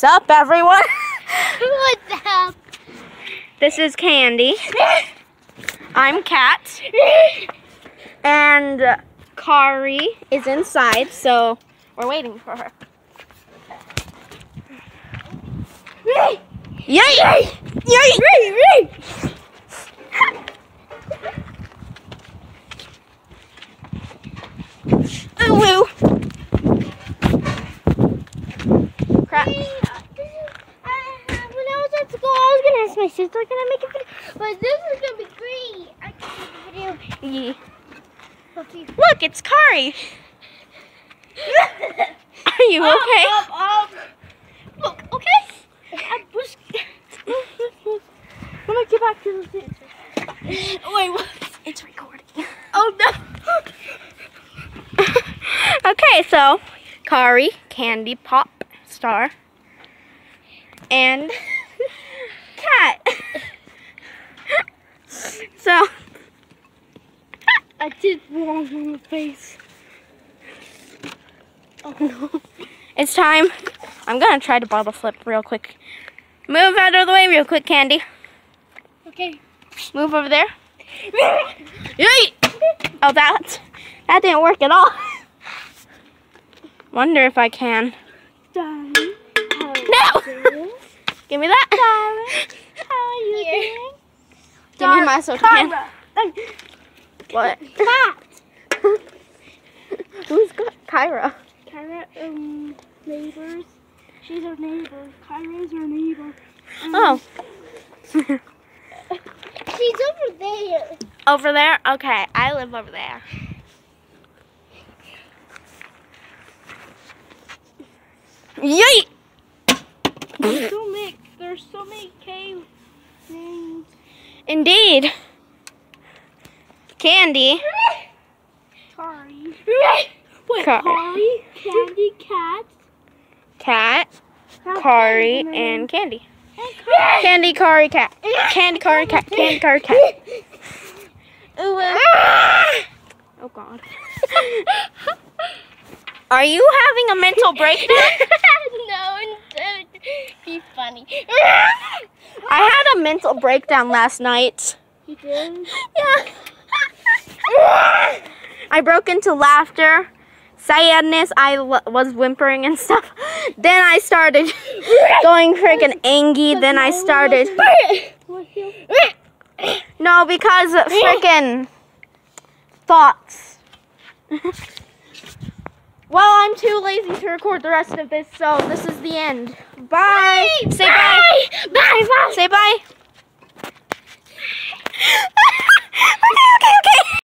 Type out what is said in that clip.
What's up, everyone? What's up? This is Candy. I'm Kat. And Kari is inside, so we're waiting for her. Yay! Yay! Ooh, woo. Crap. Uh, when I was at school, I was gonna my sister, can make a video? But this is gonna be great. I can make a video. Yeah. Look, it's Kari. Are you okay? Up, up, up. Look, okay? I was. When I get back to the theater. Wait, what? It's recording. Oh no. okay, so Kari, Candy, Pop, Star, and Cat. so On the face. Oh no. It's time. I'm gonna try to bottle flip real quick. Move out of the way real quick, Candy. Okay. Move over there. Oh, that that didn't work at all. Wonder if I can. Darling, No! Give me that. Darling, how are you Here. doing? Give me my soda can. What? Cat. Who's got Kyra? Kyra, um, neighbors. She's our neighbor. Kyra's our neighbor. Um, Oh, She's over there. over there. Okay, I live over there. Yay! There's so many, there's so many cave names. Indeed. Candy. Kari. Wait, Kari. Kari, Candy, Cat. Cat, Kari, and Candy. Candy, Kari, cat. Candy, Kari, cat. Candy, Kari, cat. Ooh, uh, oh God. Are you having a mental breakdown? no, don't be funny. I had a mental breakdown last night. You did? Yeah. I broke into laughter, sadness. I l- was whimpering and stuff. Then I started going freaking angry. Then I started. No, because freaking thoughts. well, I'm too lazy to record the rest of this, so this is the end. Bye. Say bye. Bye, bye. Bye.